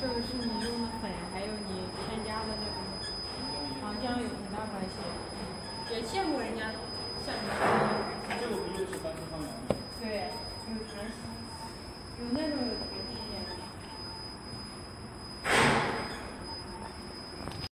这个是你用的粉，还有你添加的那个糖浆有很大关系。也见过人家像你这样，这个不就是单次放凉吗？对，有甜心，有那种。